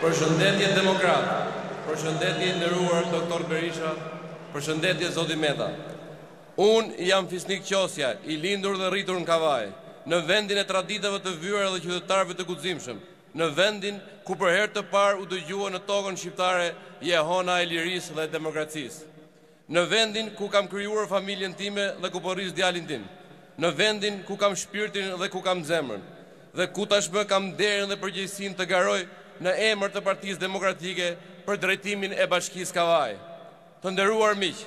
Përshëndetje demokratë, përshëndetje i nderuar doktor Berisha, përshëndetje zoti Meta. Unë jam Fisnik Qosja, i lindur dhe rritur në Kavajë, në vendin e traditave të vyera dhe qytetarëve të guximshëm, në vendin ku për herë të parë u dëgjua në tokën shqiptare jehona e lirisë dhe demokracisë. Në vendin ku kam krijuar familjen time dhe ku po rris djalin tim. Në vendin ku kam shpirtin dhe ku kam zemrën. Dhe ku tashmë kam nderin dhe përgjegjësinë të garoj në emër të Partisë Demokratike për drejtimin e Bashkisë Kavajë. Të nderuar miq,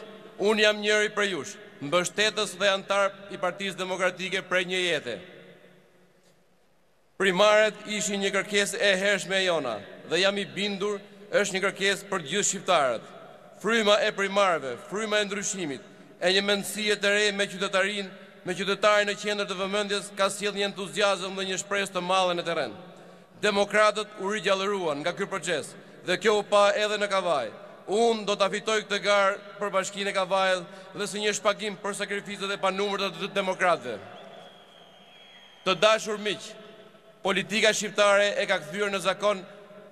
unë jam njëri prej jush, mbështetës dhe anëtar i Partisë Demokratike prej një jete. Primaret ishin një kërkesë e hershme e jona dhe jam i bindur është një kërkesë për gjithë shqiptarët. Fryma e primareve, fryma e ndryshimit, e një mendësie të re me qytetarinë, me qytetarin në qendër të vëmendjes ka sjellë një entuziazëm dhe një shpresë të madhe në terren. Demokratët u rigjallëruan nga ky proces dhe kjo u pa edhe në Kavajë. Unë do ta fitoj këtë garë për Bashkinë e Kavajës dhe si një shpagim për sakrificat e panumërta të demokratëve. Të dashur miq, politika shqiptare e ka kthyer në zakon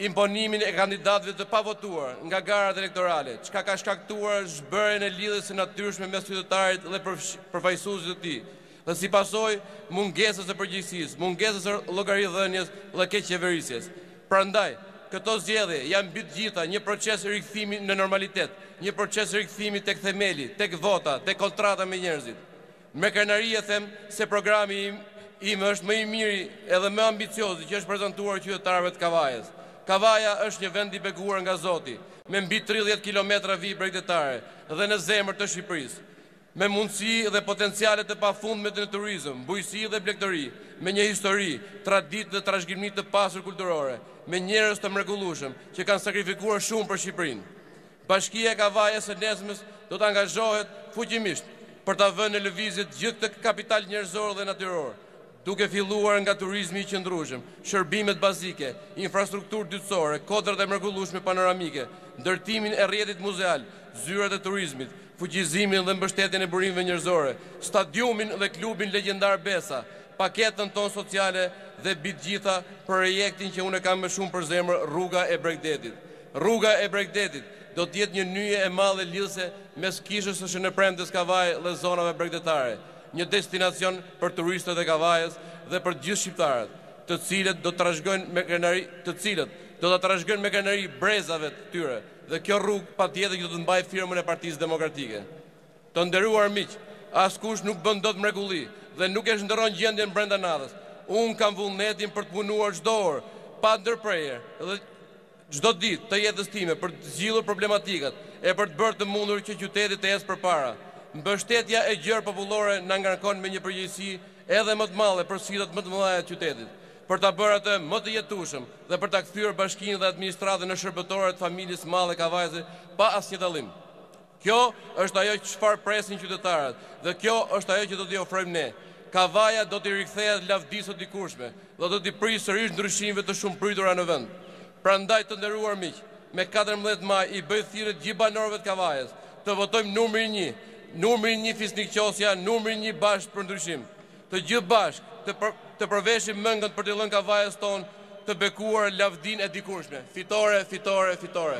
imponimin e kandidatëve të pavotuar nga garat elektorale, çka ka shkaktuar zhbërjen e lidhjes së natyrshme mes qytetarit dhe përfaqësuesit të tij dhe si pasojë mungesës së përgjegjësisë, mungesës së llogaridhënies dhe keqqeverisjes. Prandaj, këto zgjedhje janë mbi të gjitha një proces rikthimi në normalitet, një proces rikthimi tek themeli, tek vota, tek kontrata me njerëzit. Me krenari e them se programi im është më i miri edhe më ambiciozi që është prezantuar qytetarëve të Kavajës. Kavaja është një vend i bekuar nga Zoti, me mbi tridhjetë kilometra vijë bregdetare dhe në zemër të Shqipërisë, me mundësi dhe potenciale të pafundme në turizëm, bujqësi dhe blegtori, me një histori, traditë dhe trashëgimi të pasur kulturore, me njerëz të mrekullueshëm që kanë sakrifikuar shumë për Shqipërinë. Bashkia e Kavajës së nesërmes do të angazhohet fuqimisht për të vënë në lëvizje të gjithë këtë kapital njerëzor dhe natyror, duke filluar nga turizmi i qëndrueshëm, shërbimet bazike, infrastrukturë dytësore, kodrat e mrekullueshme panoramike, ndërtimin e rrjetit muzeal, zyrat e turizmit, fuqizimin dhe mbështetjen e burimeve njerëzore, stadiumin dhe klubin legjendar Besa, paketën tonë sociale dhe mbi të gjitha projektin që unë e kam më shumë për zemër Rruga e Bregdetit. Rruga e bregdetit do të jetë një nyje e madhe lidhëse mes Kishës së Shën Premtes Kavajë dhe zonave bregdetare, një destinacion për turistët e Kavajës dhe për të gjithë shqiptarët, të cilët do ta trashëgojnë me krenari të cilët do ta trashëgojnë me krenari brezave të tyre dhe kjo rrugë patjetër që do të mbajë firmën e Partisë Demokratike. Të nderuar miq, askush nuk bën dot mrekulli dhe nuk e shndërron gjendjen brenda natës. Unë kam vullnetin për të punuar çdo orë pa ndërprerje dhe çdo ditë të jetës time për të zgjidhur problematikat e për të bërë të mundur që qyteti të ecë përpara. Mbështetja e gjerë popullore na ngarkon me një përgjegjësi edhe më të madhe për sfidat më të mëdhaja të qytetit, për ta bërë atë më të jetueshëm dhe për ta kthyer bashkinë dhe administratën në shërbëtore të familjes së madhe kavajëse pa asnjë dallim. Kjo është ajo çfarë presin qytetarët dhe kjo është ajo që do t'i ofrojmë ne. Kavaja do t'i rikthehet lavdisë së dikurshme dhe do t'i prijë sërish ndryshimeve të shumëpritura në vend. Prandaj të nderuar miq, me katërmbëdhjetë maj i bëj thirrje gjithë banorëve të Kavajës, të votojmë numrin një, numrin një Fisnik Qosja, numrin një bashkë për ndryshim. Të gjithë bashkë, të përveshim mëngën për t'i dhënë Kavajës tonë të bekuar lavdinë e dikurshme. Fitore, fitore, fitore.